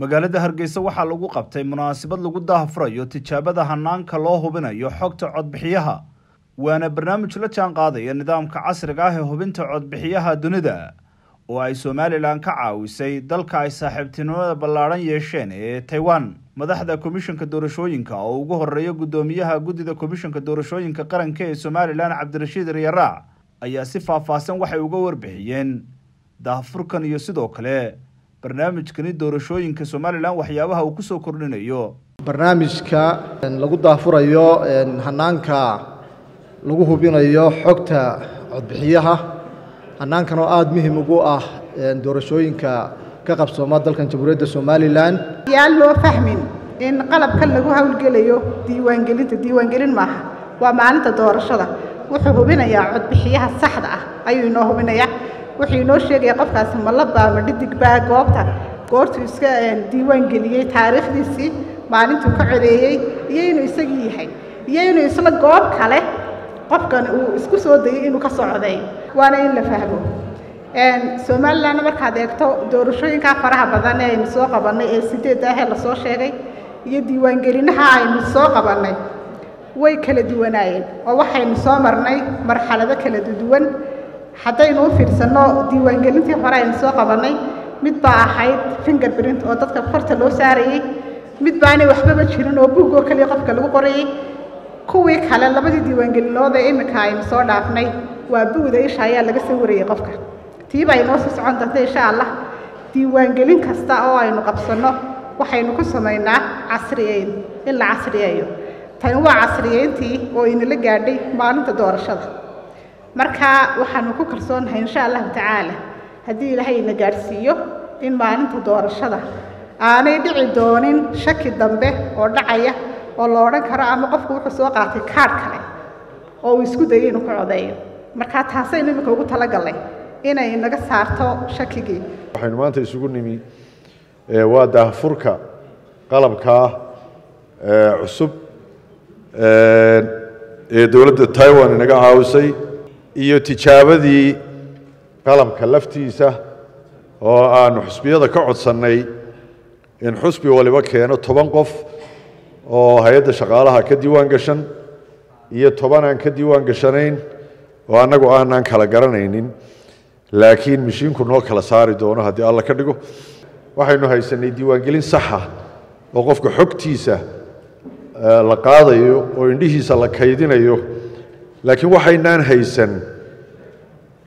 magaalada hargeysa waxaa lagu qabtay munaasabad lagu daahfurayo tijaabada hanaanka loo hubinayo xogta codbixiyaha waana barnaamij la jaan qaadaya nidaamka casriga ah ee hubinta codbixiyaha dunida oo ay somalilan ka caawisay dalka ay saaxiibtinimada ballaadhan yeesheen ee taiwan. Madaxda komishanka doorashooyinka oo ugu horreeya guddoomiyaha guddida komishanka doorashooyinka qaranka ee somalilan cabdirashiid riyaraac ayaa si faahfaahsan waxay uga warbixiyeen daahfurkan iyo sidoo kale barnaamijkani doorashooyinka somalilan waxyaabaha uu ku soo kordhinayo. Barnaamijka lagu daafurayo hanaanka lagu hubinayo xogta codbixiyaha hanaankan oo aada muhiim ugu ah doorashooyinka ka qabsooma dalkan jamhuuriyadda somalilan. Yaan loo fahmin in qalabkan lagu howlgelayo diiwaangelinta diiwaangelin maaha waa maalinta doorashada. Wuxuu hubinayaa codbixiyaha saxda ah ayuu inoo hubinayaa wuxuu inoo sheegaya qofkaasi ma laba ma dhidigbaa goobta. Goortuu iska diiwaangeliyey taariikhdiisii maalintuu ka codeeyey iyo inuu isagii yahay iyo inuu isla goob kale qofkan uu isku soo dayay inuu ka soo codeeyo waana in la fahmo. Somalilanna markaad eegto doorashooyinkaa faraha badan ee aynu soo qabannay ee sideedda ahee la soo sheegay iyo diiwaangelinaha aynu soo qabannay way kala duwanaayeen oo waxaynu soo marnay marxalado kala duwan haddaynu u fiirsanno diiwaangelintii hore aynu soo qabannay mid baa ahayd finger print oo dadka farta loo saarayey mid baanay waxbaba jirin oo buug oo keliya qofka lagu qorayey kuwii kale labadii diiwaangelinood ee iminka aynu soo dhaafnay waa bu'da isha ayaa laga soo warayey qofka. Tiiba ay noo sii socon doonta insha allah. Diiwaangelin kasta oo aynu qabsanno waxaynu ku samaynaa casriyeyn in la casriyeeyo. Tani waa casriyeyntii oo inala gaadhay maalinta doorashada marka waxaanu ku kalsoonahay insha allahu tacaala. Haddii ilaahay ina gaadhsiiyo in maalinta doorashada aanay dhici doonin shaki dambe oo dhacaya oo la odhan karo ama qofku wuxuu soo qaatay kaadh kale oo uu isku dayay inuu ku codeeyo. Marka taasaynu iminka ugu talagallay inay naga saarto shakigii. Waxaynu maanta isugu nimi waa daahfurka qalabkaa cusub ee dowladda taiwan inaga caawisay iyo tijaabadii qalabka laftiisa oo aanu xusbiyada ka codsannay in xusbi waliba keeno toban qof oo hay-adda shaqaalaha ka diiwaan gashan iyo toban aan ka diiwaan gashanayn oo annagu aanaan kala garanaynin laakiin mishiinku noo kala saari doono haddii alla ka dhigo waxaynu haysanay diiwaangelin saxa oo qofka xogtiisa la qaadayo oo indhihiisa la kaydinayo laakiin waxaynaan haysan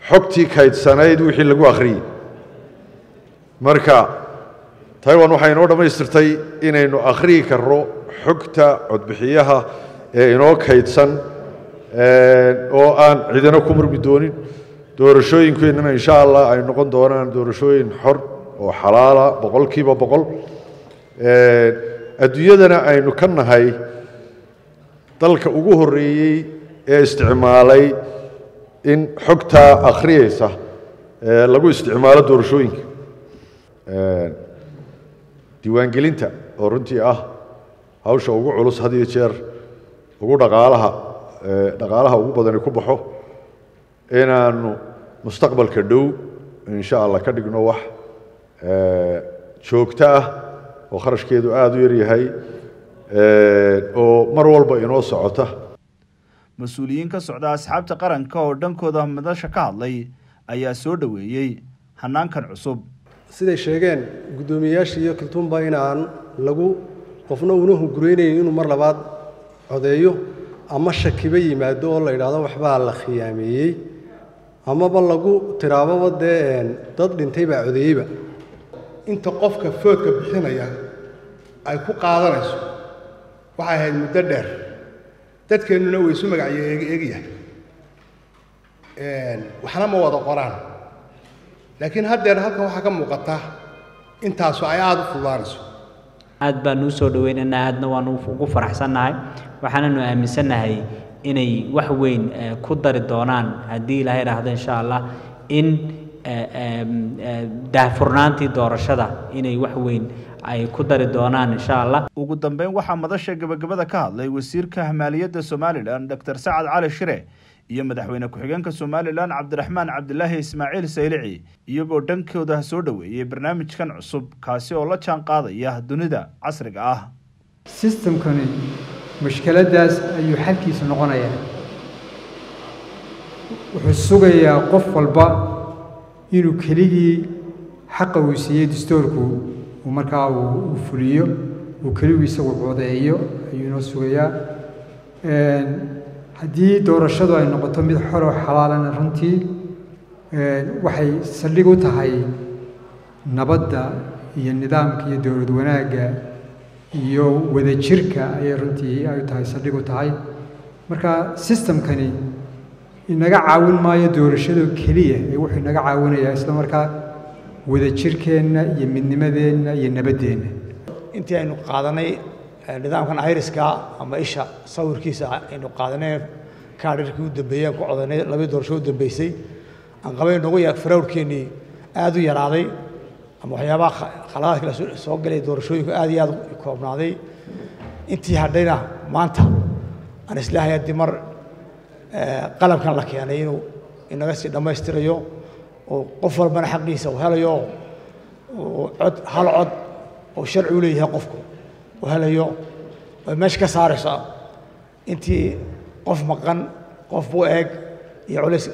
xogtii kaydsanayd wixii lagu akhriyey marka taiwan waxay inoo dhammaystirtay inaynu akhriyi karno xogta codbixiyaha ee inoo kaydsan oo aan cidina ku murmi doonin doorashooyinkeennana insha allah ay noqon doonaan doorashooyin xor oo xalaala boqolkiiba boqol adduunyadana aynu ka nahay dalka ugu horeeyey ee isticmaalay in xogtaa akhriyeysa lagu isticmaalo doorashooyinka. Diiwaangelinta oo runtii ah hawsha ugu culus had iyo jeer ugu dhaqaalaha dhaqaalaha ugu badani ku baxo inaanu mustaqbalka dhow insha allah ka dhigno wax joogto ah oo kharashkeedu aada u yaryahay oo mar walba inoo socota mas'uuliyiin ka socda asxaabta qaranka oo dhankooda madasha ka hadlay ayaa soo dhoweeyey hanaankan cusub. Siday sheegeen guddoomiyeyaasha iyo kaltuunba inaan lagu qofna una hungureynayn inuu mar labaad codeeyo ama shakiba yimaado oo la yidhaahdo waxbaa la khiyaameeyey amaba lagu tiraababa dee dad dhintay baa codeeyeyba. Inta qofka foodka bixinaya ay ku qaadanayso waxay ahayd muddo dheer dadkeennuna way isu magacyo eegyahay waxna ma wada qoraan. Laakiin haddeer halkan waxaa ka muuqata intaasu ay aada u fududaanayso aad baanu u soo dhaweynaynaa aadna waanu ugu faraxsannahay. Waxaananu aaminsannahay inay wax weyn ku dari doonaan. Haddii ilaahay idhaahdo insha allah in daahfurnaantii doorashada inay wax weyn ay ku dari doonaan insha allah ugu dambeyn waxaa madasha gebagabada ka hadlay wasiirka maaliyadda somalilan doctor sacad cali shire iyo madaxweyne ku-xigeenka somalilan cabdiraxmaan cabdilaahi ismaaciil saylici iyagoo dhankooda soo dhoweeyey barnaamijkan cusub kaasi oo la jaan qaadaya dunida casriga ah. Sistamkani mushkiladdaas ayuu xalkiisa noqonayaa. Wuxuu sugayaa qof walba inuu keligii xaqa uu siiyey uu markaa uu fuliyo uu keligu isagu codeeyo ayuu inoo sugayaa. Haddii doorashadu ay noqoto mid xoroo xalaalana runtii waxay saldhig u tahay nabadda iyo nidaamka iyo dowlad wanaagga iyo wadajirka ayay runtii ay tahay saldhig u tahay. Marka sistamkani inaga caawin maayo doorashado keliya ee wuxuu inaga caawinayaa isla markaa wadajirkeenna iyo midnimadeenna iyo nabaddeenna intii aynu qaadanay nidaamkan iriska ama isha sawirkiisa aynu qaadanay kaadhirkii u dambeeyey aan ku codanay labadii doorasho u dambeysay aan qabay noogu ya farawrkeennii aada u yaraaday ama waxyaabaha khaladaadka la soo galay doorashooyinku aad iyo aad u koobnaaday. Intii hadhayna maanta aan islaahay haddii mar qalabkan la keenay inuu inaga sii dhammaystirayo oo qof walbana xaqiisa uu helayo cod hal cod oo sharci u leeyahay qofku uu helayo ay meesha ka saarayso intii qof maqan qof buu eeg iyo culays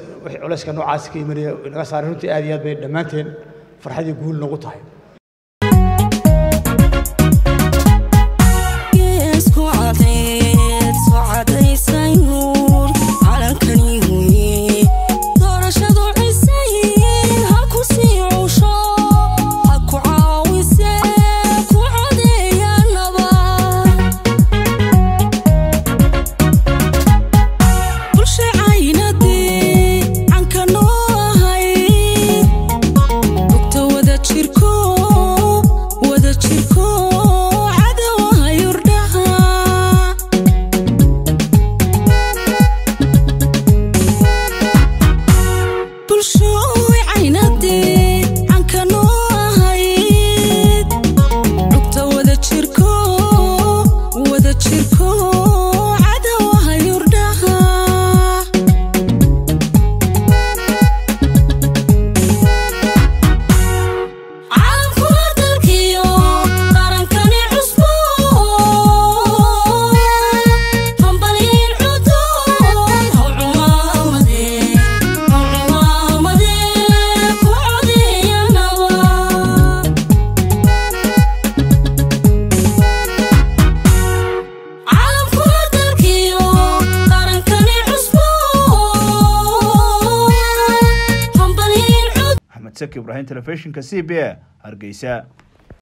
culayska noocaasi ka imanaya inaga saaray runtii aad iyo aad bay dhammaanteen farxadii guul nagu tahay ibrahim telefishinka c b a hargeysa